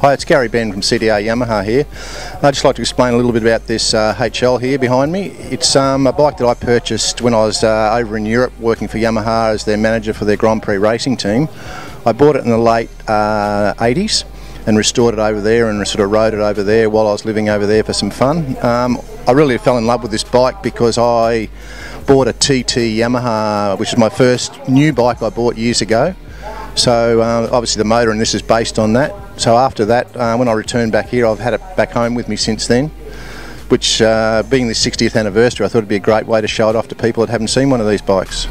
Hi, it's Gary Benn from CDR Yamaha here. I'd just like to explain a little bit about this uh, HL here behind me. It's um, a bike that I purchased when I was uh, over in Europe working for Yamaha as their manager for their Grand Prix racing team. I bought it in the late uh, 80s and restored it over there and sort of rode it over there while I was living over there for some fun. Um, I really fell in love with this bike because I bought a TT Yamaha, which is my first new bike I bought years ago. So uh, obviously the motor and this is based on that. So after that, uh, when I returned back here, I've had it back home with me since then. Which, uh, being the 60th anniversary, I thought it'd be a great way to show it off to people that haven't seen one of these bikes.